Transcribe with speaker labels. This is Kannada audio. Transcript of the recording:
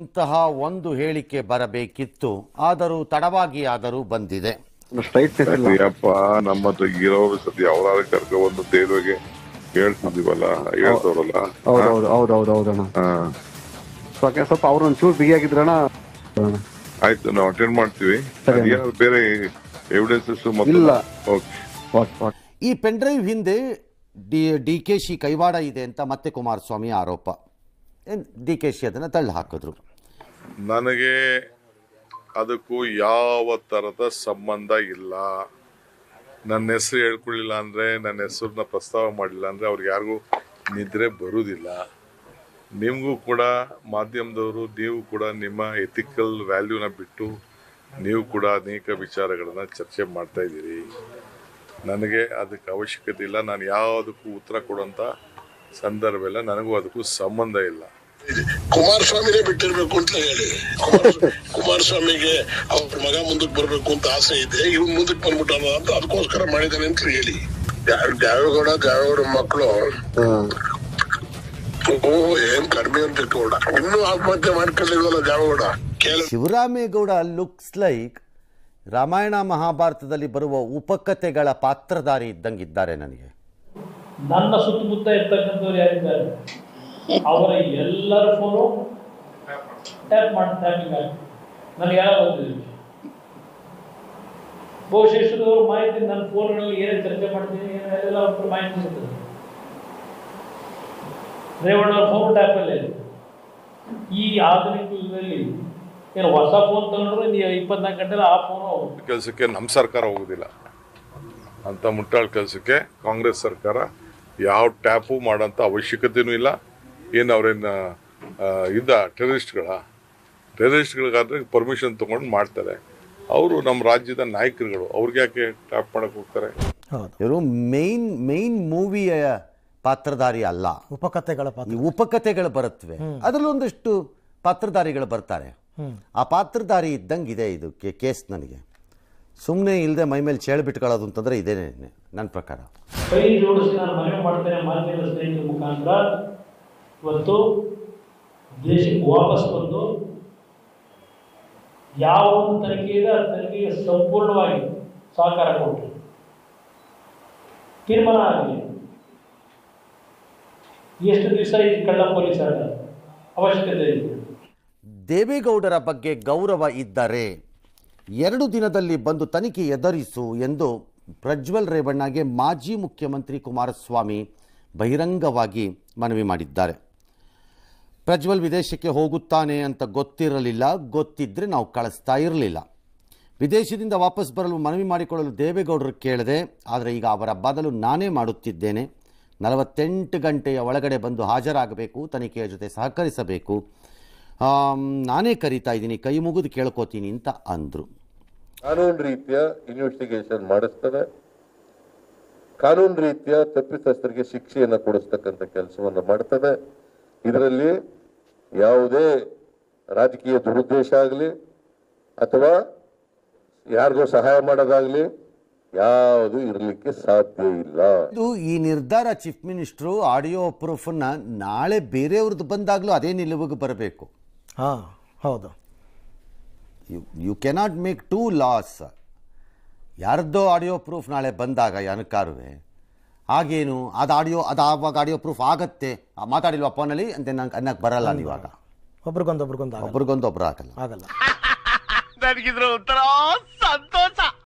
Speaker 1: ಇಂತಹ ಒಂದು ಹೇಳಿಕೆ ಬರಬೇಕಿತ್ತು. ಆದರೂ ತಡವಾಗಿ ಆದರೂ ಬಂದಿದೆ
Speaker 2: ಅಯ್ಯಪ್ಪ ನಮ್ಮ ಹತ್ರ ಇರೋರು ಸದ್ಯ ಅವರಾದ ಕರ್ಕ ಒಂದು ದೇವ್ರಿಗೆ ಹೇಳ್ತಿದೀವಲ್ಲ ಹೇಳ್ತವ್ರಲ್ಲ?
Speaker 3: ಹೌದೌದು ಹೌದೌದು ಹೌದಣ್ಣ
Speaker 2: ಹಾ.
Speaker 3: ಸ್ವಲ್ಪ ಸ್ವಲ್ಪ ಅವ್ರು ಒಂಚೂರು ಬಿಗಿಯಾಗಿದ್ರಣ್ಣ
Speaker 2: ಆಯ್ತು ನಾವು ಅಟೆಂಡ್ ಮಾಡ್ತೀವಿ.
Speaker 3: ಸರಿ.
Speaker 2: ಅದೇನಾದ್ರು ಬೇರೆ ಎವಿಡೆನ್ಸಸ್
Speaker 3: ಇಲ್ಲ.
Speaker 1: ಈ ಪೆನ್ಡ್ರೈವ್ ಹಿಂದೆ ಡಿ ಡಿ ಕೆ ಶಿ ಕೈವಾಡ ಇದೆ ಅಂತ ಮತ್ತೆ ಕುಮಾರಸ್ವಾಮಿ ಆರೋಪ. ಡಿ ಕೆ ಶಿ ಅದನ್ನು ತಳ್ಳಿ ಹಾಕಿದ್ರು.
Speaker 2: ನನಗೆ ಅದಕ್ಕೂ ಯಾವ ಥರದ ಸಂಬಂಧ ಇಲ್ಲ. ನನ್ನ ಹೆಸರು ಹೇಳ್ಕೊಳ್ಳಿಲ್ಲ ಅಂದರೆ, ನನ್ನ ಹೆಸರನ್ನ ಪ್ರಸ್ತಾವ ಮಾಡಿಲ್ಲ ಅಂದರೆ ಅವ್ರಿಗೆ ಯಾರಿಗೂ ನಿದ್ರೆ ಬರುವುದಿಲ್ಲ. ನಿಮಗೂ ಕೂಡ ಮಾಧ್ಯಮದವರು, ನೀವು ಕೂಡ ನಿಮ್ಮ ಎಥಿಕಲ್ ವ್ಯಾಲ್ಯೂನ ಬಿಟ್ಟು ನೀವು ಕೂಡ ಅನೇಕ ವಿಚಾರಗಳನ್ನು ಚರ್ಚೆ ಮಾಡ್ತಾ ಇದ್ದೀರಿ. ನನಗೆ ಅದಕ್ಕೆ ಅವಶ್ಯಕತೆ ಇಲ್ಲ. ನಾನು ಯಾವುದಕ್ಕೂ ಉತ್ತರ ಕೊಡೋಂಥ ಸಂದರ್ಭ ಇಲ್ಲ. ನನಗೂ ಅದಕ್ಕೂ ಸಂಬಂಧ ಇಲ್ಲ.
Speaker 4: ಕುಮಾರಸ್ವಾಮಿನೇ ಬಿಟ್ಟಿರ್ಬೇಕು ಅಂತ ಹೇಳಿ. ಕುಮಾರಸ್ವಾಮಿ ಕುಮಾರಸ್ವಾಮಿಗೆ ಅವ್ರ ಮಗ ಮುಂದಕ್ಕೆ ಬರ್ಬೇಕು ಅಂತ ಆಸೆ ಇದೆ ಇವ್ ಮುಂದಕ್ಕೆ ಬಂದ್ಬಿಟ್ಟಲ್ಲ ಅಂತ ಅದಕ್ಕೋಸ್ಕರ ಮಾಡಿದಾನೆ ಅಂತ ಹೇಳಿ. ದ್ಯಾವ್- ದ್ಯಾವೇಗೌಡ ದ್ಯಾವೇಗೌಡ ಮಕ್ಕಳು ಏನ್ ಕಡಿಮೆ ಅಂತ ಗೌಡ ಇನ್ನೂ ಆತ್ಮಹತ್ಯೆ ಮಾಡ್ಕೊಂಡಿಲ್ವಲ್ಲ ದ್ಯಾವೇಗೌಡ?
Speaker 1: ಶಿವರಾಮೇಗೌಡ ಲುಕ್ಸ್ ಲೈಕ್ ರಾಮಾಯಣ ಮಹಾಭಾರತದಲ್ಲಿ ಬರುವ ಉಪಕಥೆಗಳ ಪಾತ್ರಧಾರಿ ಇದ್ದಂಗಿದ್ದಾರೆ ನನಗೆ.
Speaker 5: ನನ್ನ ಸುತ್ತಮುತ್ತ ಇರ್ತಕ್ಕಂಥವ್ರು ಯಾರಿದ್ದಾರೆ? ಅವರ ಎಲ್ಲರ ಫೋನು ಟ್ಯಾಪ್ ಮಾಡಿ ಟ್ಯಾಪಿಂಗ್ ಆಗಿ ನನಗೆ ಯಾರು ಬಂದಿದೆ ಬಹುಶಃ ಇಷ್ಟದವ್ರ ಮಾಹಿತಿ ನನ್ನ ಫೋನ್ಗಳಲ್ಲಿ ಏನೇ ಚರ್ಚೆ ಮಾಡ್ತೀನಿ ಏನೆಲ್ಲ ಒಬ್ಬರು ಮಾಹಿತಿ ಸಿಗ್ತದೆ. ರೇವಣ್ಣ ಫೋನ್ ಟ್ಯಾಪಲ್ಲಿ ಈ ಆಧುನಿಕ ಯುಗದಲ್ಲಿ ಏನು ಹೊಸ ಫೋನ್ ತಗೊಂಡ್ರೆ ನೀವು ಇಪ್ಪತ್ನಾಲ್ಕು ಗಂಟೆ ಆ ಫೋನು
Speaker 2: ಕೆಲಸಕ್ಕೆ ನಮ್ಮ ಸರ್ಕಾರ ಹೋಗುದಿಲ್ಲ. ಅಂತ ಮುಟ್ಟಾಳ ಕೆಲಸಕ್ಕೆ ಕಾಂಗ್ರೆಸ್ ಸರ್ಕಾರ ಯಾವ ಟ್ಯಾಪು ಮಾಡೋಂಥ ಅವಶ್ಯಕತೆಯೂ ಇಲ್ಲ. ಏನು ಅವ್ರೇನು ಇದ್ದ ಟೆರರಿಸ್ಟ್ಗಳ ಟೆರರಿಸ್ಟ್ಗಳಿಗಾದ್ರೆ ಪರ್ಮಿಷನ್ ತೊಗೊಂಡು ಮಾಡ್ತಾರೆ. ಅವರು ನಮ್ಮ ರಾಜ್ಯದ ನಾಯಕರುಗಳು ಅವ್ರಿಗೆ ಯಾಕೆ ಟ್ಯಾಪ್ ಮಾಡಕ್ಕೆ ಹೋಗ್ತಾರೆ?
Speaker 1: ಇವರು ಮೇನ್ ಮೇನ್ ಮೂವಿಯ ಪಾತ್ರಧಾರಿ ಅಲ್ಲ.
Speaker 6: ಉಪಕಥೆಗಳ
Speaker 1: ಉಪಕಥೆಗಳು ಬರುತ್ತವೆ ಅದರಲ್ಲಿ ಒಂದಷ್ಟು ಪಾತ್ರಧಾರಿಗಳು ಬರ್ತಾರೆ. ಆ ಪಾತ್ರಧಾರಿ ಇದ್ದಂಗೆ ಇದೆ ಇದು ಕೇಸ್ ನನಗೆ. ಸುಮ್ಮನೆ ಇಲ್ಲದೆ ಮೈ ಮೇಲೆ ಚೇಳು ಬಿಟ್ಕೊಳ್ಳೋದು ಅಂತಂದ್ರೆ ಇದೇನೆ ನನ್ನ ಪ್ರಕಾರ.
Speaker 5: ಇವತ್ತು ದೇಶಕ್ಕೆ ವಾಪಸ್ ಬಂದು ಯಾವ ಒಂದು ತನಿಖೆ ಇದೆ, ಆ ತನಿಖೆಗೆ ಸಂಪೂರ್ಣವಾಗಿ ಸಹಕಾರ ಕೊಟ್ಟರು ತೀರ್ಮಾನ ಆಗಲಿ ಎಷ್ಟು ದಿವಸ ಈ ಕಳ್ಳ ಪೊಲೀಸ್ ಆಟ ಅವಶ್ಯಕತೆ ಇದೆ
Speaker 1: ದೇವೇಗೌಡರ ಬಗ್ಗೆ ಗೌರವ ಇದ್ದರೆ ಎರಡು ದಿನದಲ್ಲಿ ಬಂದು ತನಿಖೆ ಎದುರಿಸು ಎಂದು ಪ್ರಜ್ವಲ್ ರೇವಣ್ಣಗೆ ಮಾಜಿ ಮುಖ್ಯಮಂತ್ರಿ ಕುಮಾರಸ್ವಾಮಿ ಬಹಿರಂಗವಾಗಿ ಮನವಿ ಮಾಡಿದ್ದಾರೆ. ಪ್ರಜ್ವಲ್ ವಿದೇಶಕ್ಕೆ ಹೋಗುತ್ತಾನೆ ಅಂತ ಗೊತ್ತಿರಲಿಲ್ಲ. ಗೊತ್ತಿದ್ದರೆ ನಾವು ಕಳಿಸ್ತಾ ಇರಲಿಲ್ಲ. ವಿದೇಶದಿಂದ ವಾಪಸ್ ಬರಲು ಮನವಿ ಮಾಡಿಕೊಳ್ಳಲು ದೇವೇಗೌಡರು ಕೇಳಿದೆ. ಆದರೆ ಈಗ ಅವರ ಬದಲು ನಾನೇ ಮಾಡುತ್ತಿದ್ದೇನೆ. ನಲವತ್ತೆಂಟು ಗಂಟೆಯ ಒಳಗಡೆ ಬಂದು ಹಾಜರಾಗಬೇಕು, ತನಿಖೆಯ ಜೊತೆ ಸಹಕರಿಸಬೇಕು. ನಾನೇ ಕರಿತಾ ಇದ್ದೀನಿ, ಕೈ ಮುಗಿದು ಕೇಳ್ಕೋತೀನಿ ಅಂತ ಅಂದರು.
Speaker 7: ಕಾನೂನು ರೀತಿಯ ಇನ್ವೆಸ್ಟಿಗೇಷನ್ ಮಾಡಿಸ್ತದೆ ಕಾನೂನು ರೀತಿಯ ತಪ್ಪಿತಸ್ಥರಿಗೆ ಶಿಕ್ಷೆಯನ್ನು ಕೊಡಿಸ್ತಕ್ಕಂಥ ಕೆಲಸವನ್ನು ಮಾಡ್ತದೆ ಇದರಲ್ಲಿ ಯಾವುದೇ ರಾಜಕೀಯ ದುರುದ್ದೇಶ ಆಗಲಿ ಅಥವಾ ಯಾರಿಗೂ ಸಹಾಯ ಮಾಡೋದಾಗಲಿ ಯಾವುದು ಇರಲಿಕ್ಕೆ ಸಾಧ್ಯ ಇಲ್ಲ.
Speaker 1: ಇದು ಈ ನಿರ್ಧಾರ ಚೀಫ್ ಮಿನಿಸ್ಟ್ರು ಆಡಿಯೋ ಪ್ರೂಫನ್ನ ನಾಳೆ ಬೇರೆಯವ್ರದ್ದು ಬಂದಾಗಲೂ ಅದೇ ನಿಲುವಿಗೆ ಬರಬೇಕು.
Speaker 6: ಹಾ ಹೌದು.
Speaker 1: You you cannot make too loss ಯಾರದ್ದೋ audio proof ನಾಳೆ ಬಂದಾಗ ಯಾನಕ್ಕಾರುವೆ? ಆಗೇನು ಅದು ಆಡಿಯೋ ಅದು ಆವಾಗ ಆಡಿಯೋ ಪ್ರೂಫ್ ಆಗತ್ತೆ. ಆ ಮಾತಾಡಿಲ್ವಾ ಫೋನಲ್ಲಿ ಅಂತ ನಂಗೆ ಅನ್ನಕ್ಕೆ ಬರಲ್ಲ ಇವಾಗ
Speaker 6: ಒಬ್ರಿಗೊಂದು ಒಬ್ರಿಗೊಂದು ಆಗಲ್ಲ.
Speaker 1: ಒಬ್ರಿಗೊಂದು ಒಬ್ರು ಆಗಲ್ಲ.
Speaker 6: ಆಗಲ್ಲ.
Speaker 8: ನನಗಿದ್ರ ಒಂಥರ